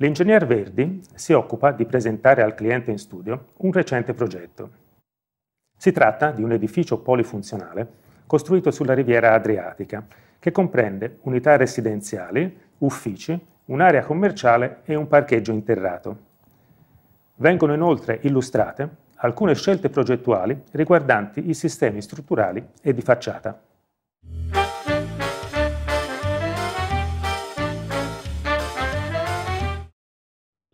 L'ingegner Verdi si occupa di presentare al cliente in studio un recente progetto. Si tratta di un edificio polifunzionale costruito sulla riviera Adriatica, che comprende unità residenziali, uffici, un'area commerciale e un parcheggio interrato. Vengono inoltre illustrate alcune scelte progettuali riguardanti i sistemi strutturali e di facciata.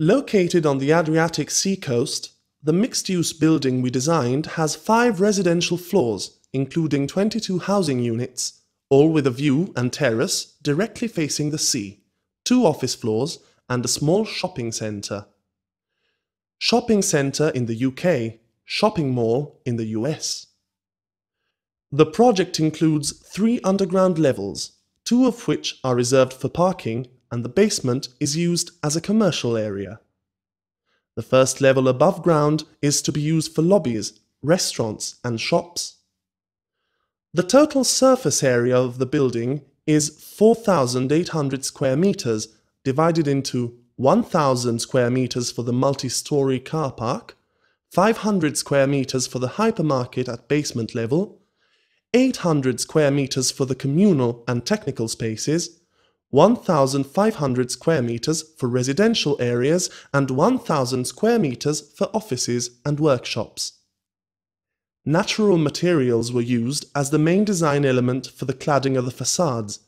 Located on the Adriatic Sea coast, the mixed-use building we designed has five residential floors, including 22 housing units, all with a view and terrace directly facing the sea, two office floors and a small shopping centre. Shopping centre in the UK, shopping mall in the US. The project includes three underground levels, two of which are reserved for parking and the basement is used as a commercial area. The first level above ground is to be used for lobbies, restaurants and shops. The total surface area of the building is 4,800 square meters divided into 1,000 square meters for the multi-story car park, 500 square meters for the hypermarket at basement level, 800 square meters for the communal and technical spaces, 1,500 square meters for residential areas and 1,000 square meters for offices and workshops. Natural materials were used as the main design element for the cladding of the facades.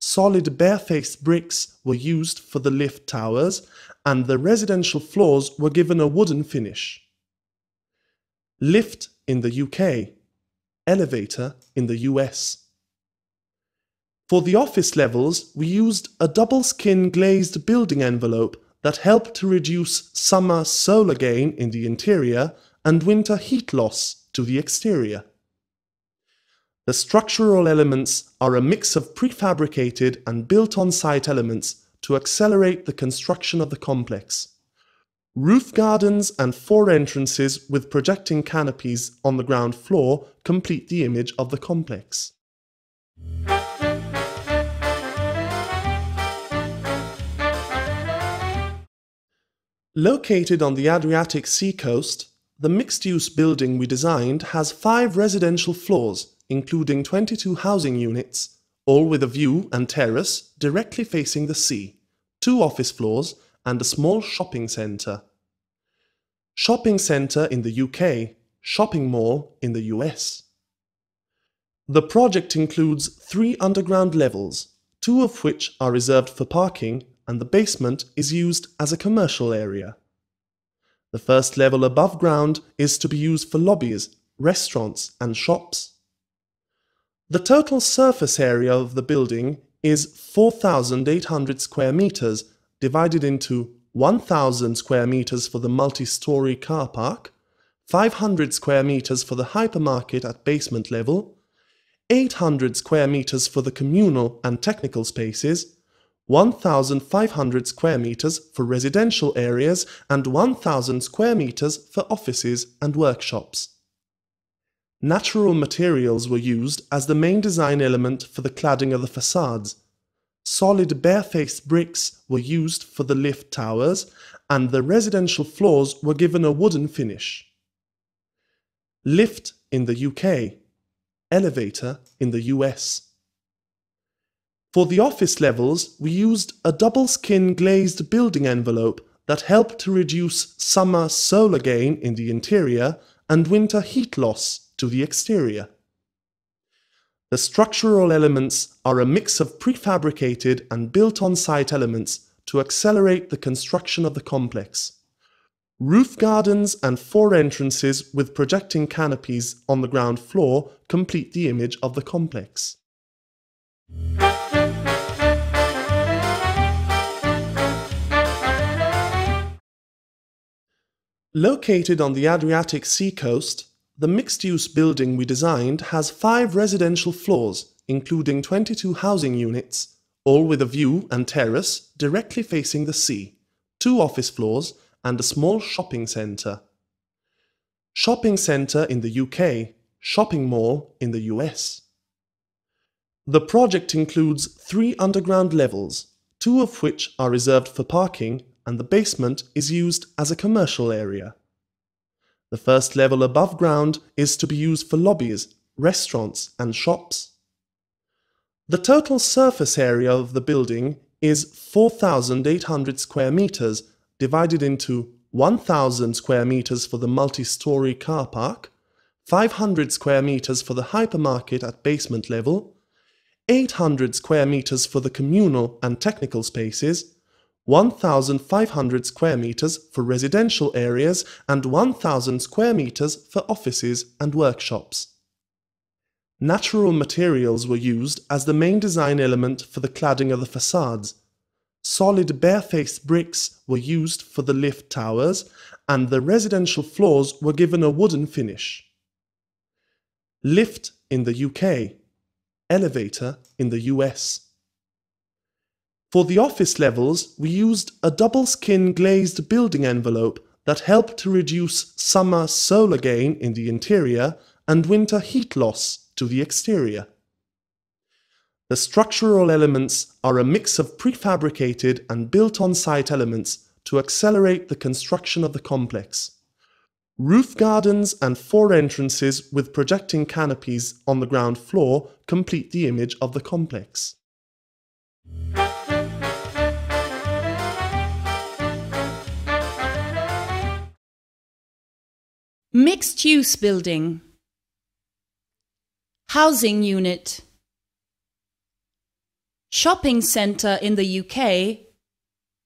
Solid barefaced bricks were used for the lift towers and the residential floors were given a wooden finish. Lift in the UK, elevator in the US. For the office levels, we used a double skin glazed building envelope that helped to reduce summer solar gain in the interior and winter heat loss to the exterior. The structural elements are a mix of prefabricated and built on site elements to accelerate the construction of the complex. Roof gardens and four entrances with projecting canopies on the ground floor complete the image of the complex. Located on the Adriatic Sea coast, the mixed-use building we designed has five residential floors, including 22 housing units, all with a view and terrace directly facing the sea, two office floors and a small shopping centre. Shopping centre in the UK, shopping mall in the US. The project includes three underground levels, two of which are reserved for parking and the basement is used as a commercial area. The first level above ground is to be used for lobbies, restaurants and shops. The total surface area of the building is 4,800 square meters divided into 1,000 square meters for the multi-story car park, 500 square meters for the hypermarket at basement level, 800 square meters for the communal and technical spaces, 1,500 square meters for residential areas and 1,000 square meters for offices and workshops. Natural materials were used as the main design element for the cladding of the facades. Solid barefaced bricks were used for the lift towers and the residential floors were given a wooden finish. Lift in the UK, elevator in the US. For the office levels, we used a double skin glazed building envelope that helped to reduce summer solar gain in the interior and winter heat loss to the exterior. The structural elements are a mix of prefabricated and built on site elements to accelerate the construction of the complex. Roof gardens and four entrances with projecting canopies on the ground floor complete the image of the complex. Located on the Adriatic Sea coast, the mixed-use building we designed has five residential floors, including 22 housing units, all with a view and terrace directly facing the sea, two office floors and a small shopping centre. Shopping centre in the UK, shopping mall in the US. The project includes three underground levels, two of which are reserved for parking and the basement is used as a commercial area. The first level above ground is to be used for lobbies, restaurants and shops. The total surface area of the building is 4,800 square meters divided into 1,000 square meters for the multi-story car park, 500 square meters for the hypermarket at basement level, 800 square meters for the communal and technical spaces, 1,500 square meters for residential areas and 1,000 square meters for offices and workshops. Natural materials were used as the main design element for the cladding of the facades. Solid barefaced bricks were used for the lift towers, and the residential floors were given a wooden finish. Lift in the UK, elevator in the US. For the office levels, we used a double skin glazed building envelope that helped to reduce summer solar gain in the interior and winter heat loss to the exterior. The structural elements are a mix of prefabricated and built on site elements to accelerate the construction of the complex. Roof gardens and four entrances with projecting canopies on the ground floor complete the image of the complex. Mixed use building. Housing unit. Shopping centre in the UK.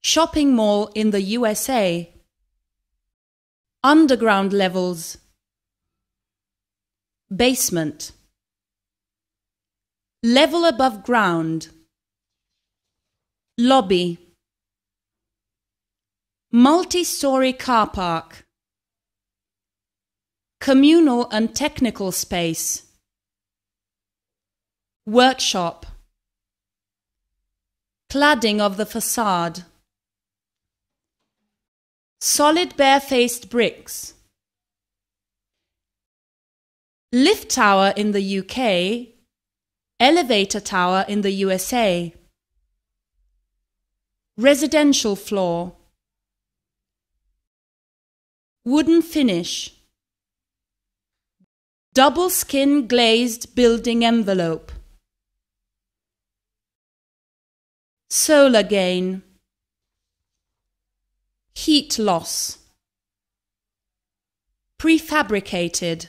Shopping mall in the USA. Underground levels. Basement. Level above ground. Lobby. Multi-story car park. Communal and technical space. Workshop. Cladding of the facade. Solid barefaced bricks. Lift tower in the UK. Elevator tower in the USA. Residential floor. Wooden finish. Double skin glazed building envelope. Solar gain. Heat loss. Prefabricated.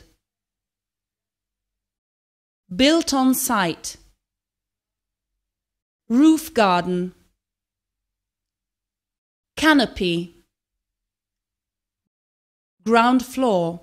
Built on site. Roof garden. Canopy. Ground floor.